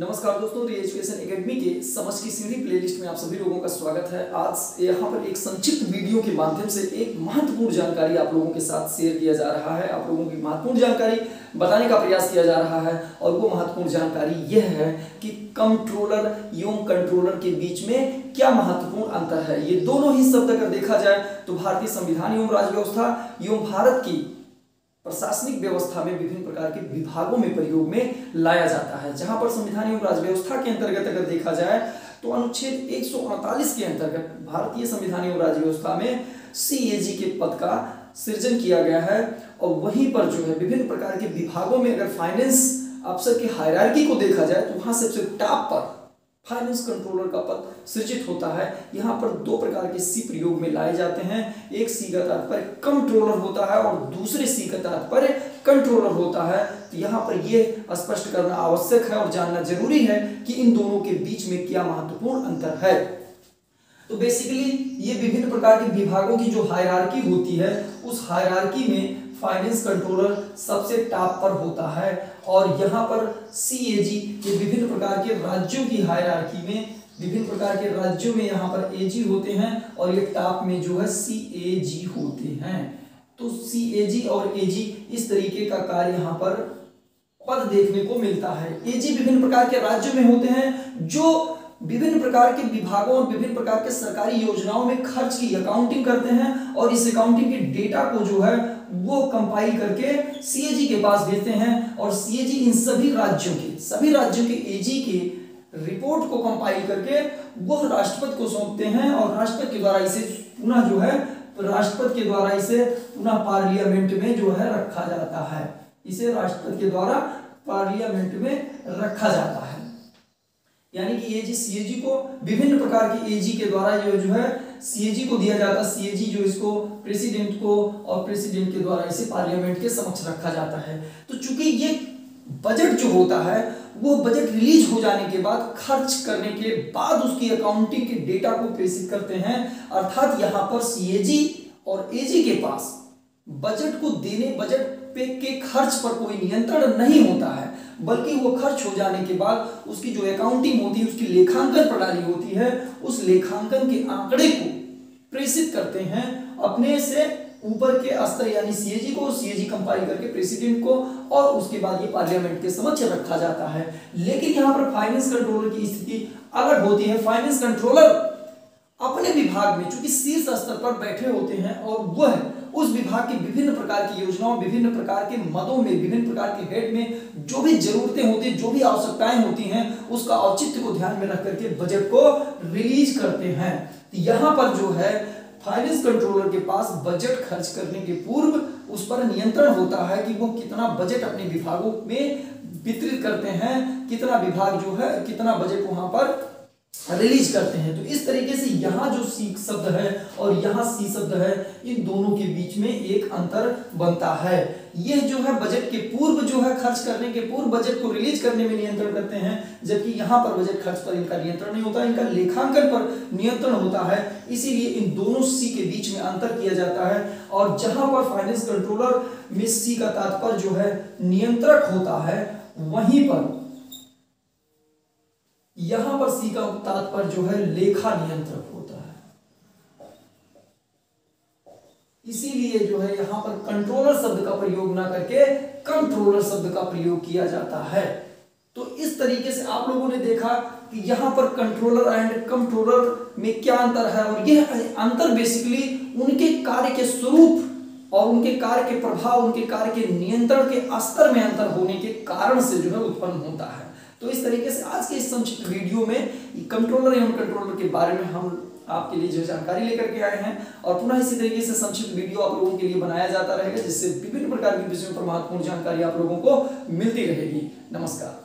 नमस्कार दोस्तों री एजुकेशन एकेडमी के समझ की सीढ़ी प्लेलिस्ट में आप सभी लोगों का स्वागत है। आज यहाँ पर एक संक्षिप्त वीडियो के माध्यम से एक महत्वपूर्ण जानकारी आप लोगों के साथ शेयर किया जा रहा है। आप लोगों की महत्वपूर्ण जानकारी बताने का प्रयास किया जा रहा है और वो महत्वपूर्ण जानकारी यह है कि कंट्रोलर एवं कंट्रोलर के बीच में क्या महत्वपूर्ण अंतर है? ये दोनों ही शब्द अगर देखा जाए तो भारतीय संविधान एवं राज्य व्यवस्था एवं भारत की प्रशासनिक व्यवस्था में विभिन्न प्रकार के विभागों में प्रयोग में लाया जाता है। जहाँ पर संविधान एवं राज्य व्यवस्था के अंतर्गत अगर देखा जाए तो अनुच्छेद एक सौ अड़तालीस के अंतर्गत भारतीय संविधान एवं राज्य व्यवस्था में सीएजी के पद का सृजन किया गया है और वहीं पर जो है विभिन्न प्रकार के विभागों में अगर फाइनेंस अफसर की हायरार्की को देखा जाए तो वहाँ सबसे टॉप पर फाइनेंस कंट्रोलर का पद सृजित होता है। यहाँ पर दो प्रकार के सी प्रयोग में लाए जाते हैं। एक सी का तात्पर्य कंट्रोलर होता है और दूसरे सी का तात्पर्य कंट्रोलर होता है। तो यहाँ पर यह स्पष्ट करना आवश्यक है और जानना ज़रूरी है कि इन दोनों के बीच में क्या महत्वपूर्ण अंतर है। तो बेसिकली ये विभिन्न प्रकार के विभागों की जो हायरार्की होती है, उस हायरार्की में फाइनेंस कंट्रोलर सबसे टॉप पर होता है। और यहाँ पर सी ए जी ये विभिन्न प्रकार के राज्यों की हायरार्की में, विभिन्न प्रकार के राज्यों में यहाँ पर ए जी होते हैं और ये टॉप में जो है सी ए जी होते हैं। तो सी ए जी और ए जी इस तरीके का कार्य यहाँ पर पद देखने को मिलता है। ए जी विभिन्न प्रकार के राज्यों में होते हैं जो विभिन्न प्रकार के विभागों और विभिन्न प्रकार के सरकारी योजनाओं में खर्च की अकाउंटिंग करते हैं और इस अकाउंटिंग के डेटा को जो है, वो कंपाइल करके सीएजी के पास भेजते हैं और सीएजी इन सभी राज्यों के, सभी राज्यों के एजी के रिपोर्ट को कंपाइल करके वो राष्ट्रपति को सौंपते हैं और राष्ट्रपति के द्वारा इसे पुनः जो है, राष्ट्रपति के द्वारा इसे पुनः पार्लियामेंट में जो है रखा जाता है। इसे राष्ट्रपति के द्वारा पार्लियामेंट में रखा जाता है। यानी कि एजी सीएजी को विभिन्न प्रकार के एजी के द्वारा जो जो है सीएजी को दिया जाता है सीएजी जो इसको प्रेसिडेंट को और प्रेसिडेंट के द्वारा इसे पार्लियामेंट के समक्ष रखा जाता है। तो चूँकि ये बजट जो होता है, वो बजट रिलीज़ हो जाने के बाद खर्च करने के बाद उसकी अकाउंटिंग के डेटा को प्रेषित करते हैं। अर्थात यहाँ पर सीएजी और एजी के पास बजट को देने, बजट पे के खर्च पर कोई नियंत्रण नहीं होता है, बल्कि वो खर्च हो जाने के बाद उसकी जो अकाउंटिंग होती है, उसकी लेखांकन प्रणाली होती है, उस लेखांकन के आंकड़े को प्रेषित करते हैं, अपने से ऊपर के स्तर, यानी सीएजी को सीएजी कंपाइल करके प्रेसिडेंट को, और उसके बाद ये पार्लियामेंट के समक्ष रखा जाता है। लेकिन यहाँ पर फाइनेंस कंट्रोलर की स्थिति अलग होती है फाइनेंस कंट्रोलर अपने विभाग में चूँकि शीर्ष स्तर पर बैठे होते हैं, और वह उस विभाग की विभिन्न प्रकार की योजनाओं, विभिन्न प्रकार के मदों में, विभिन्न प्रकार के हेड में जो भी जरूरतें होती हैं, जो भी आवश्यकताएँ होती हैं, उसका औचित्य को ध्यान में रख करके बजट को रिलीज़ करते हैं। तो यहाँ पर जो है फाइनेंस कंट्रोलर के पास बजट खर्च करने के पूर्व उस पर नियंत्रण होता है कि वो कितना बजट अपने विभागों में वितरित करते हैं, कितना विभाग जो है, कितना बजट वहाँ पर रिलीज़ करते हैं। तो इस तरीके से यहाँ जो सी शब्द है और यहाँ सी शब्द है, इन दोनों के बीच में एक अंतर बनता है। यह जो है बजट के पूर्व जो है खर्च करने के पूर्व बजट को रिलीज़ करने में नियंत्रण करते हैं, जबकि यहाँ पर बजट खर्च पर इनका नियंत्रण नहीं होता, इनका लेखांकन पर नियंत्रण होता है। इसीलिए इन दोनों सी के बीच में अंतर किया जाता है और जहाँ पर फाइनेंस कंट्रोलर में सी का तात्पर्य जो है नियंत्रक होता है, वहीं पर यहाँ पर सी का तात्पर्य जो है, लेखा नियंत्रक होता है। इसीलिए जो है, यहाँ पर कंट्रोलर शब्द का प्रयोग ना करके कंट्रोलर शब्द का प्रयोग किया जाता है। तो इस तरीके से आप लोगों ने देखा कि यहाँ पर कंट्रोलर एंड कंट्रोलर में क्या अंतर है, और यह अंतर बेसिकली उनके कार्य के स्वरूप और उनके कार्य के प्रभाव, उनके कार्य के नियंत्रण के स्तर में अंतर होने के कारण से जो है उत्पन्न होता है। तो इस तरीके से आज के इस संक्षिप्त वीडियो में कंट्रोलर एवं कंट्रोलर के बारे में हम आपके लिए जो जानकारी लेकर के आए हैं और पुनः इसी तरीके से संक्षिप्त वीडियो आप लोगों के लिए बनाया जाता रहेगा, जिससे विभिन्न प्रकार की विषयों पर महत्वपूर्ण जानकारी आप लोगों को मिलती रहेगी। नमस्कार।